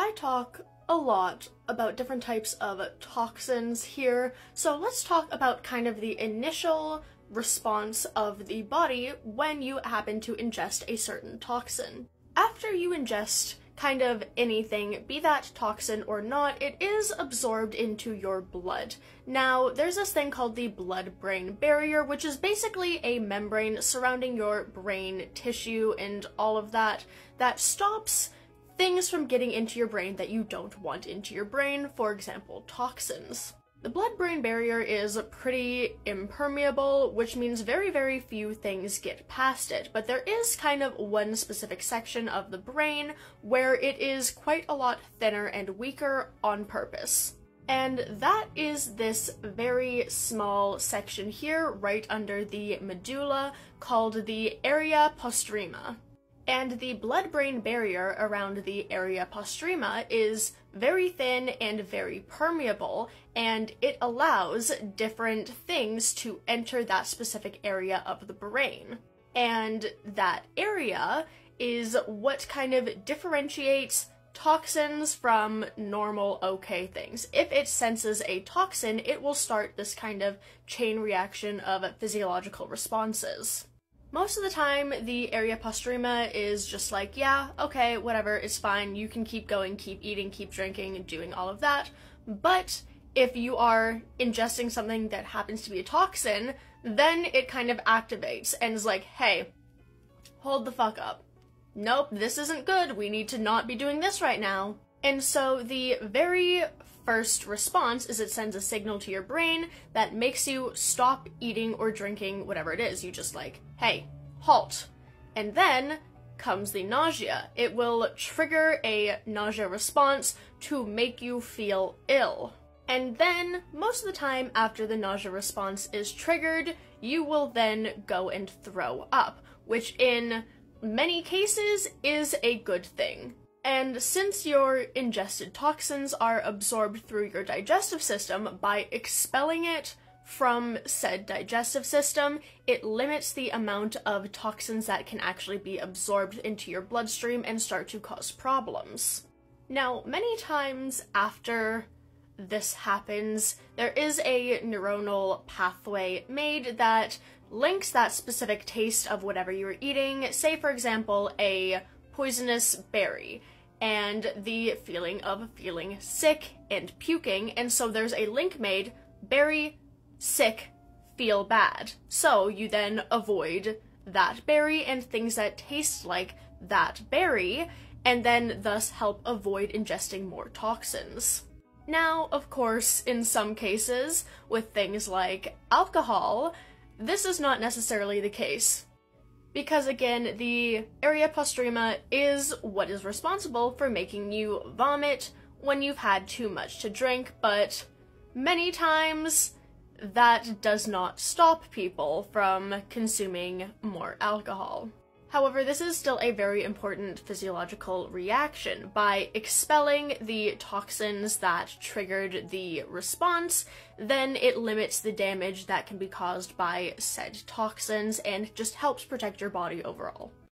I talk a lot about different types of toxins here, so let's talk about kind of the initial response of the body when you happen to ingest a certain toxin. After you ingest kind of anything, be that toxin or not, it is absorbed into your blood. Now, there's this thing called the blood brain barrier, which is basically a membrane surrounding your brain tissue and all of that that stops things from getting into your brain that you don't want into your brain, for example, toxins. The blood-brain barrier is pretty impermeable, which means very, very few things get past it, but there is kind of one specific section of the brain where it is quite a lot thinner and weaker on purpose. And that is this very small section here, right under the medulla, called the area postrema. And the blood-brain barrier around the area postrema is very thin and very permeable, and it allows different things to enter that specific area of the brain. And that area is what kind of differentiates toxins from normal okay things. If it senses a toxin, it will start this kind of chain reaction of physiological responses. Most of the time, the area postrema is just like, yeah, okay, whatever, it's fine, you can keep going, keep eating, keep drinking, and doing all of that. But if you are ingesting something that happens to be a toxin, then it kind of activates and is like, hey, hold the fuck up. Nope, this isn't good, we need to not be doing this right now. And so the very first response is it sends a signal to your brain that makes you stop eating or drinking whatever it is. You just like, hey, halt. And then comes the nausea. It will trigger a nausea response to make you feel ill. And then, most of the time after the nausea response is triggered, you will then go and throw up, which in many cases is a good thing. And since your ingested toxins are absorbed through your digestive system, by expelling it from said digestive system, it limits the amount of toxins that can actually be absorbed into your bloodstream and start to cause problems. Now, many times after this happens, there is a neuronal pathway made that links that specific taste of whatever you're eating, say for example, a poisonous berry and the feeling of feeling sick and puking, and so there's a link made berry, sick, feel bad. So you then avoid that berry and things that taste like that berry, and then thus help avoid ingesting more toxins. Now, of course, in some cases, with things like alcohol, this is not necessarily the case because again, the area postrema is what is responsible for making you vomit when you've had too much to drink, but many times that does not stop people from consuming more alcohol. However, this is still a very important physiological reaction. By expelling the toxins that triggered the response, then it limits the damage that can be caused by said toxins and just helps protect your body overall.